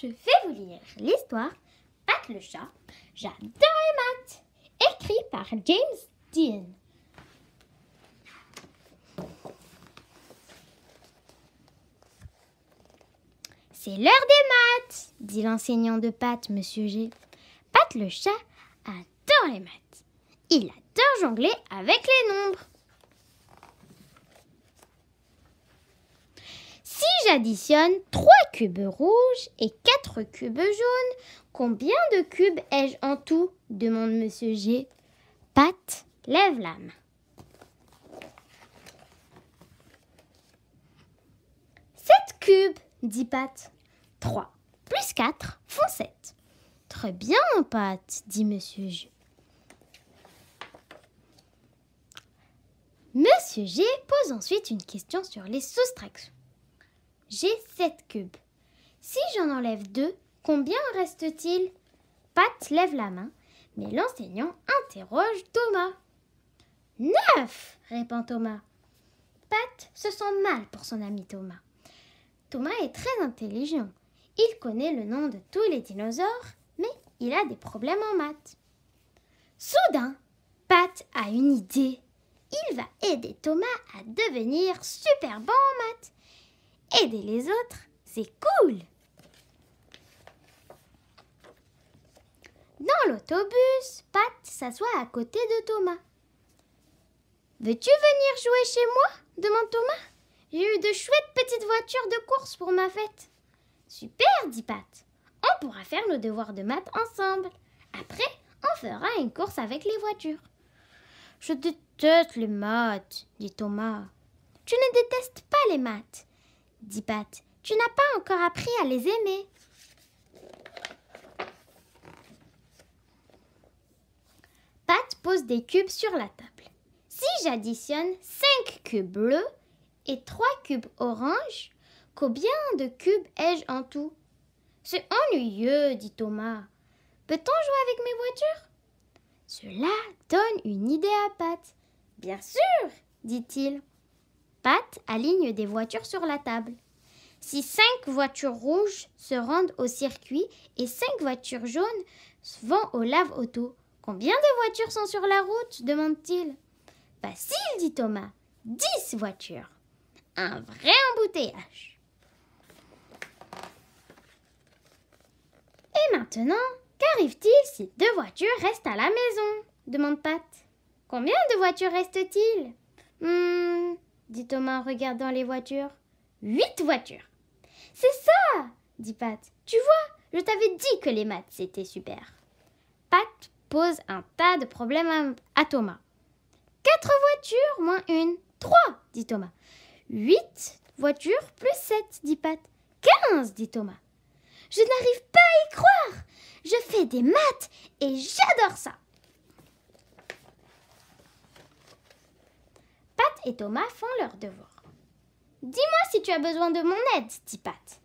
je vais vous lire l'histoire Pat le chat, j'adore les maths, écrit par James Dean. C'est l'heure des maths, dit l'enseignant de Pat, Monsieur G. Pat le chat adore les maths. Il adore jongler avec les nombres. Si j'additionne 3 cubes rouges et 4 cubes jaunes, combien de cubes ai-je en tout? demande Monsieur G. Pat lève la main. 7 cubes, dit Pat. 3 plus 4 font 7. Très bien, Pat, dit Monsieur G. Monsieur G pose ensuite une question sur les soustractions. J'ai 7 cubes. Si j'en enlève 2, combien reste-t-il? Pat lève la main, mais l'enseignant interroge Thomas. 9 répond Thomas. Pat se sent mal pour son ami Thomas. Thomas est très intelligent. Il connaît le nom de tous les dinosaures, mais il a des problèmes en maths. Soudain, Pat a une idée. Il va aider Thomas à devenir super bon en maths. Aider les autres, c'est cool. Dans l'autobus, Pat s'assoit à côté de Thomas. Veux-tu venir jouer chez moi? demande Thomas. J'ai eu de chouettes petites voitures de course pour ma fête. Super, dit Pat. On pourra faire nos devoirs de maths ensemble. Après, on fera une course avec les voitures. Je déteste les maths, dit Thomas. Tu ne détestes pas les maths, dit Pat. Tu n'as pas encore appris à les aimer. Pat pose des cubes sur la table. Si j'additionne 5 cubes bleus et 3 cubes oranges, combien de cubes ai-je en tout? C'est ennuyeux, dit Thomas. Peut-on jouer avec mes voitures? Cela donne une idée à Pat. Bien sûr, dit-il. Pat aligne des voitures sur la table. Si cinq voitures rouges se rendent au circuit et cinq voitures jaunes vont au lave-auto, combien de voitures sont sur la route? demande-t-il. Facile, dit Thomas. Dix voitures. Un vrai embouteillage. Et maintenant, qu'arrive-t-il si deux voitures restent à la maison? demande Pat. Combien de voitures restent-il Hmm, dit Thomas en regardant les voitures. Huit voitures. C'est ça, dit Pat. Tu vois, je t'avais dit que les maths c'était super. Pat pose un tas de problèmes à, Thomas. Quatre voitures moins une. Trois, dit Thomas. Huit voitures plus sept, dit Pat. Quinze, dit Thomas. Je n'arrive pas à y croire. Je fais des maths et j'adore ça. Pat et Thomas font leurs devoirs. Dis-moi si tu as besoin de mon aide, dit Pat.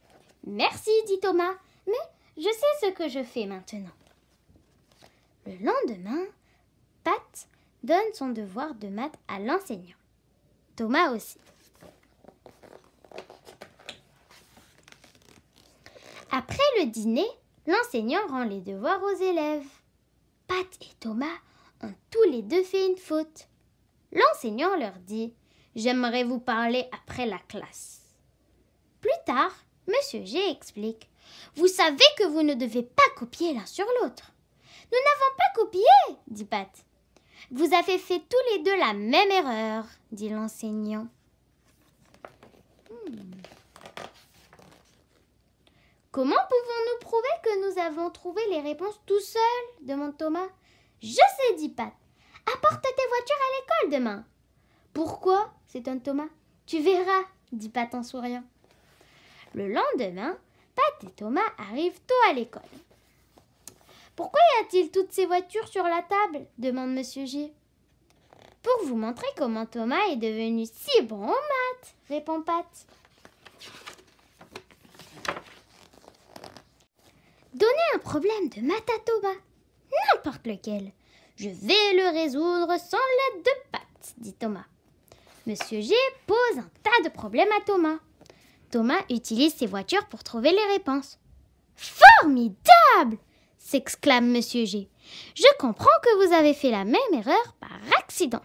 Merci, dit Thomas, mais je sais ce que je fais maintenant. Le lendemain, Pat donne son devoir de maths à l'enseignant. Thomas aussi. Après le dîner, l'enseignant rend les devoirs aux élèves. Pat et Thomas ont tous les deux fait une faute. L'enseignant leur dit J'aimerais vous parler après la classe. Plus tard, Monsieur G explique Vous savez que vous ne devez pas copier l'un sur l'autre. Nous n'avons pas copié, dit Pat. Vous avez fait tous les deux la même erreur, dit l'enseignant. Hmm. Comment pouvons-nous prouver que nous avons trouvé les réponses tout seuls? demande Thomas. Je sais, dit Pat. Apporte tes voitures à l'école demain. Pourquoi? S'étonne Thomas. Tu verras, dit Pat en souriant. Le lendemain, Pat et Thomas arrivent tôt à l'école. Pourquoi y a-t-il toutes ces voitures sur la table? demande Monsieur G. Pour vous montrer comment Thomas est devenu si bon en maths, répond Pat. Donnez un problème de maths à Thomas, n'importe lequel. Je vais le résoudre sans l'aide de Pat, dit Thomas. Monsieur G pose un tas de problèmes à Thomas. Thomas utilise ses voitures pour trouver les réponses. Formidable s'exclame Monsieur G. Je comprends que vous avez fait la même erreur par accident.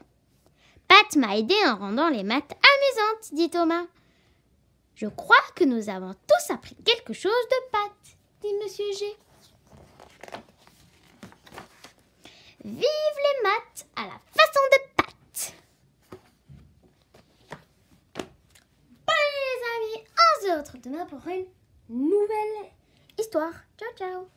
Pat m'a aidé en rendant les maths amusantes, dit Thomas. Je crois que nous avons tous appris quelque chose de Pat, dit Monsieur G. Vive les maths à la façon de Pat. Bon les amis, on se retrouve demain pour une nouvelle histoire. Ciao ciao